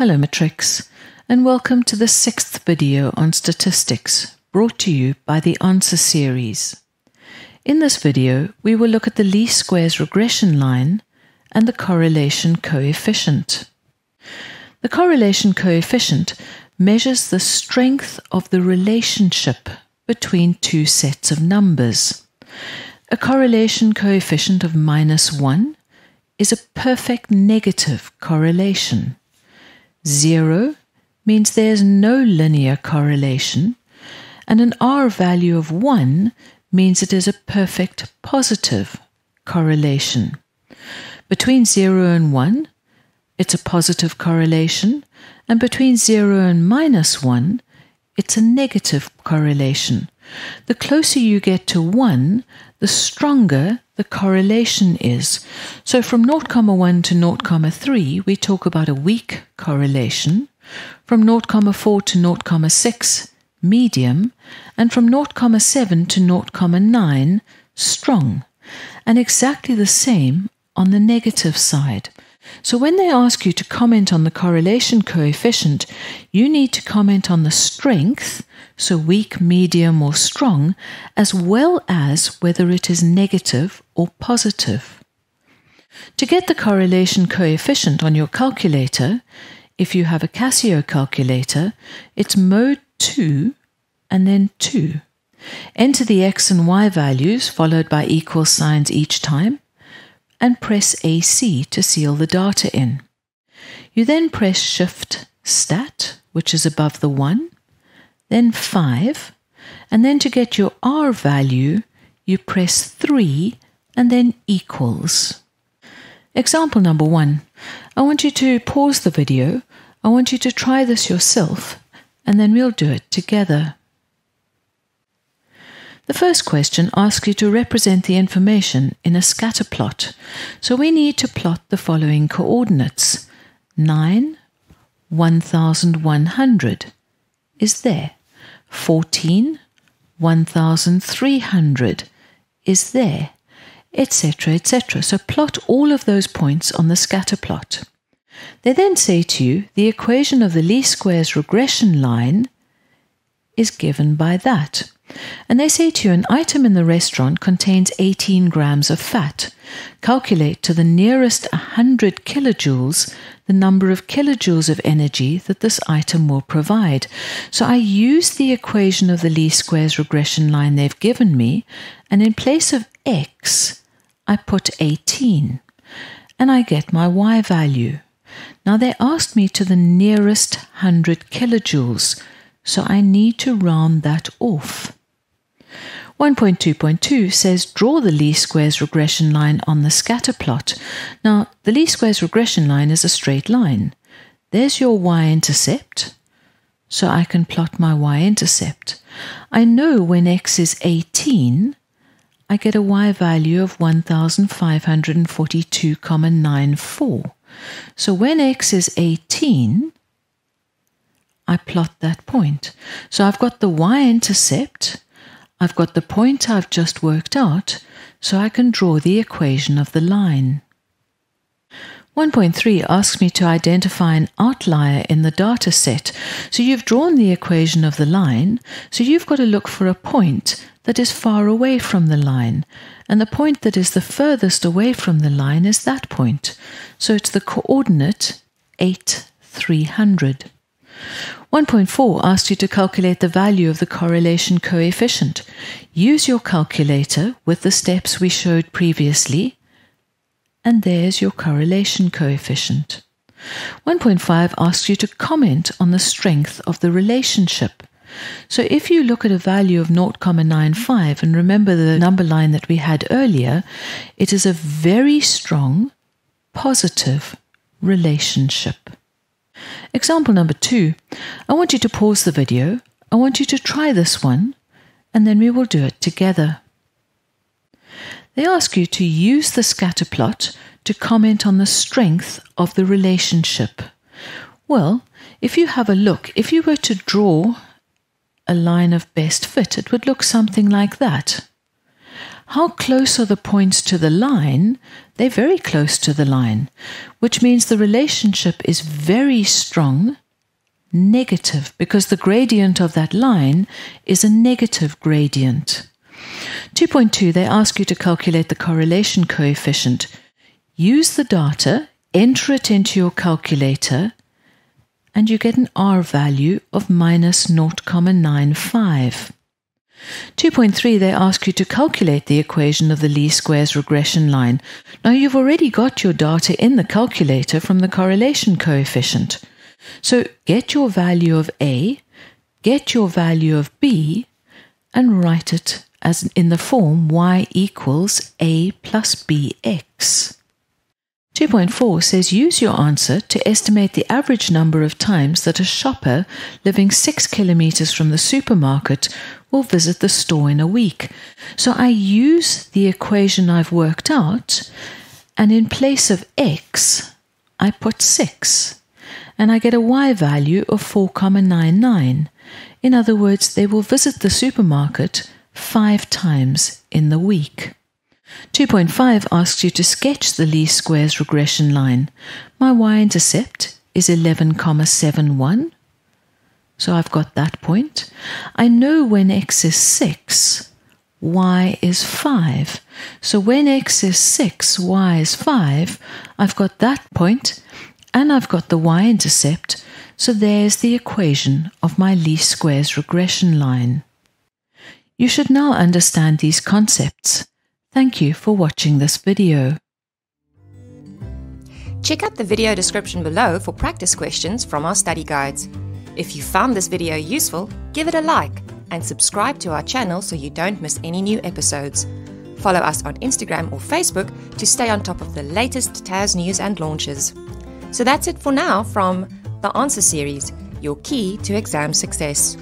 Hello, Matrics, and welcome to the sixth video on statistics brought to you by the Answer series. In this video, we will look at the least squares regression line and the correlation coefficient. The correlation coefficient measures the strength of the relationship between two sets of numbers. A correlation coefficient of minus 1 is a perfect negative correlation. Zero means there's no linear correlation, and an R value of 1 means it is a perfect positive correlation. Between 0 and 1, it's a positive correlation, and between 0 and minus 1, it's a negative correlation. The closer you get to 1, the stronger the correlation is. So from 0,1 to 0,3, we talk about a weak correlation. From 0,4 to 0,6, medium. And from 0,7 to 0,9, strong. And exactly the same on the negative side. So when they ask you to comment on the correlation coefficient, you need to comment on the strength so weak, medium, or strong, as well as whether it is negative or positive. To get the correlation coefficient on your calculator, if you have a Casio calculator, it's mode 2 and then 2. Enter the x and y values followed by equal signs each time and press AC to seal the data in. You then press Shift Stat, which is above the 1, then 5, and then to get your R value, you press 3 and then equals. Example number 1. I want you to pause the video. I want you to try this yourself, and then we'll do it together. The first question asks you to represent the information in a scatter plot. So we need to plot the following coordinates. 9, 1100 is there. 14, 1300 is there, etc., etc. So plot all of those points on the scatter plot. They then say to you the equation of the least squares regression line is given by that. And they say to you an item in the restaurant contains 18 grams of fat. Calculate to the nearest 100 kilojoules the number of kilojoules of energy that this item will provide. So I use the equation of the least squares regression line they've given me, and in place of x, I put 18, and I get my y value. Now they asked me to the nearest 100 kilojoules, so I need to round that off. 1.2.2 says draw the least squares regression line on the scatter plot. Now, the least squares regression line is a straight line. There's your y-intercept, so I can plot my y-intercept. I know when x is 18, I get a y value of 1542,94. So when x is 18, I plot that point. So I've got the y-intercept, I've got the point I've just worked out, so I can draw the equation of the line. 1.3 asks me to identify an outlier in the data set. So you've drawn the equation of the line, so you've got to look for a point that is far away from the line. And the point that is the furthest away from the line is that point. So it's the coordinate 8, 300. 1.4 asks you to calculate the value of the correlation coefficient. Use your calculator with the steps we showed previously, and there's your correlation coefficient. 1.5 asks you to comment on the strength of the relationship. So if you look at a value of 0.95 and remember the number line that we had earlier, it is a very strong positive relationship. Example number two, I want you to pause the video. I want you to try this one, and then we will do it together. They ask you to use the scatter plot to comment on the strength of the relationship. Well, if you have a look, if you were to draw a line of best fit, it would look something like that. How close are the points to the line? They're very close to the line, which means the relationship is very strong, negative, because the gradient of that line is a negative gradient. 2.2, they ask you to calculate the correlation coefficient. Use the data, enter it into your calculator, and you get an R value of minus 0.95. 2.3, they ask you to calculate the equation of the least squares regression line. Now, you've already got your data in the calculator from the correlation coefficient. So, get your value of A, get your value of B, and write it as in the form y equals A plus bx. 2.4 says use your answer to estimate the average number of times that a shopper living 6 kilometers from the supermarket will visit the store in a week. So I use the equation I've worked out, and in place of x, I put 6, and I get a y value of 4,99. In other words, they will visit the supermarket five times in the week. 2.5 asks you to sketch the least squares regression line. My y-intercept is 11,71. So I've got that point. I know when x is 6, y is 5. So when x is 6, y is 5, I've got that point and I've got the y-intercept. So there's the equation of my least squares regression line. You should now understand these concepts Thank you for watching this video. Check out the video description below for practice questions from our study guides. If you found this video useful, give it a like and subscribe to our channel so you don't miss any new episodes. Follow us on Instagram or Facebook to stay on top of the latest TAS news and launches. So that's it for now from the Answer Series, your key to exam success.